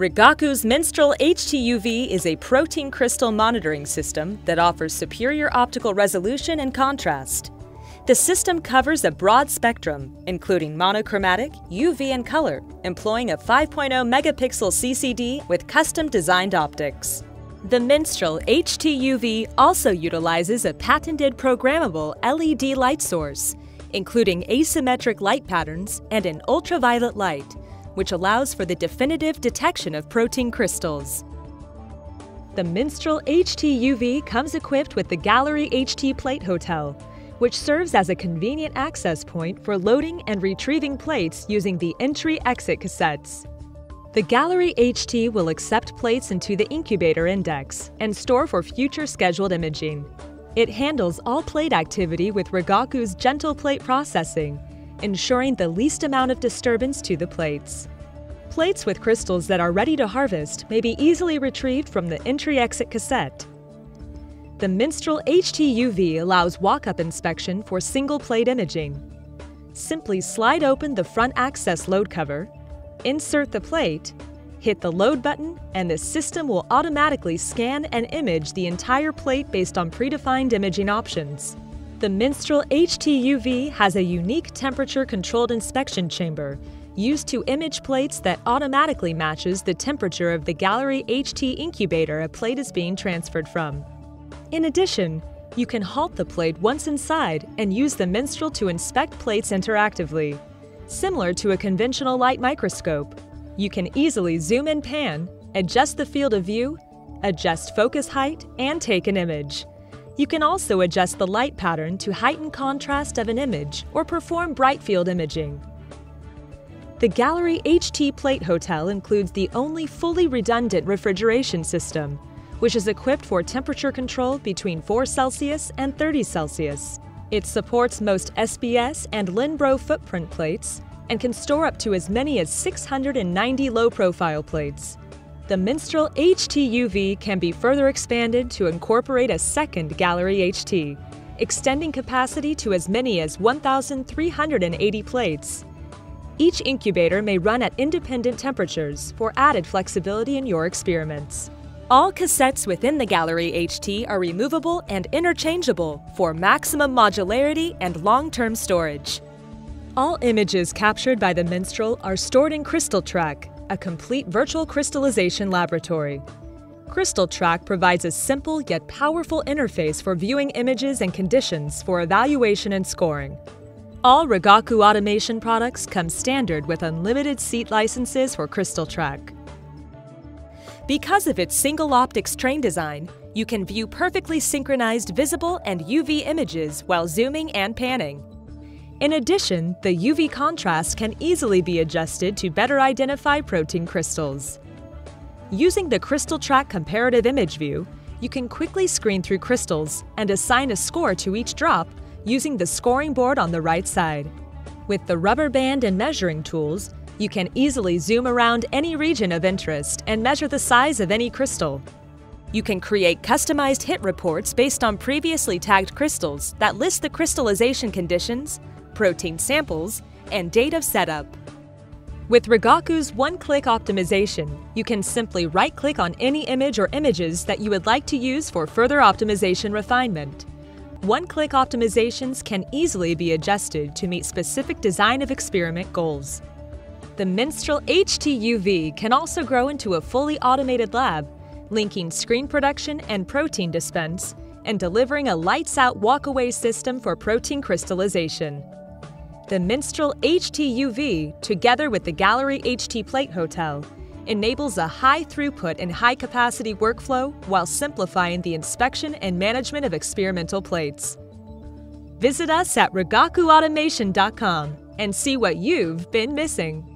Rigaku's Minstrel HTUV is a protein crystal monitoring system that offers superior optical resolution and contrast. The system covers a broad spectrum, including monochromatic, UV, and color, employing a 5.0 megapixel CCD with custom designed optics. The Minstrel HTUV also utilizes a patented programmable LED light source, including asymmetric light patterns and an ultraviolet light, which allows for the definitive detection of protein crystals. The Minstrel HT-UV comes equipped with the Gallery HT Plate Hotel, which serves as a convenient access point for loading and retrieving plates using the entry-exit cassettes. The Gallery HT will accept plates into the incubator index and store for future scheduled imaging. It handles all plate activity with Rigaku's gentle plate processing, ensuring the least amount of disturbance to the plates. Plates with crystals that are ready to harvest may be easily retrieved from the entry-exit cassette. The Minstrel HT-UV allows walk-up inspection for single-plate imaging. Simply slide open the front access load cover, insert the plate, hit the load button, and the system will automatically scan and image the entire plate based on predefined imaging options. The Minstrel HT-UV has a unique temperature-controlled inspection chamber used to image plates that automatically matches the temperature of the Gallery HT incubator a plate is being transferred from. In addition, you can halt the plate once inside and use the Minstrel to inspect plates interactively. Similar to a conventional light microscope, you can easily zoom and pan, adjust the field of view, adjust focus height, and take an image. You can also adjust the light pattern to heighten contrast of an image or perform bright field imaging. The Gallery HT Plate Hotel includes the only fully redundant refrigeration system, which is equipped for temperature control between 4 Celsius and 30 Celsius. It supports most SBS and Linbro footprint plates and can store up to as many as 690 low-profile plates. The Minstrel HT-UV can be further expanded to incorporate a second Gallery HT, extending capacity to as many as 1,380 plates. Each incubator may run at independent temperatures for added flexibility in your experiments. All cassettes within the Gallery HT are removable and interchangeable for maximum modularity and long-term storage. All images captured by the Minstrel are stored in CrystalTrack, a complete virtual crystallization laboratory. CrystalTrack provides a simple yet powerful interface for viewing images and conditions for evaluation and scoring. All Rigaku automation products come standard with unlimited seat licenses for CrystalTrack. Because of its single optics train design, you can view perfectly synchronized visible and UV images while zooming and panning. In addition, the UV contrast can easily be adjusted to better identify protein crystals. Using the CrystalTrack Comparative Image View, you can quickly screen through crystals and assign a score to each drop using the scoring board on the right side. With the rubber band and measuring tools, you can easily zoom around any region of interest and measure the size of any crystal. You can create customized hit reports based on previously tagged crystals that list the crystallization conditions, protein samples, and date of setup. With Rigaku's one-click optimization, you can simply right-click on any image or images that you would like to use for further optimization refinement. One-click optimizations can easily be adjusted to meet specific design of experiment goals. The Minstrel HT-UV can also grow into a fully automated lab, linking screen production and protein dispense, and delivering a lights-out walk-away system for protein crystallization. The Minstrel HT-UV, together with the Gallery HT Plate Hotel, enables a high throughput and high capacity workflow while simplifying the inspection and management of experimental plates. Visit us at rigakuautomation.com and see what you've been missing.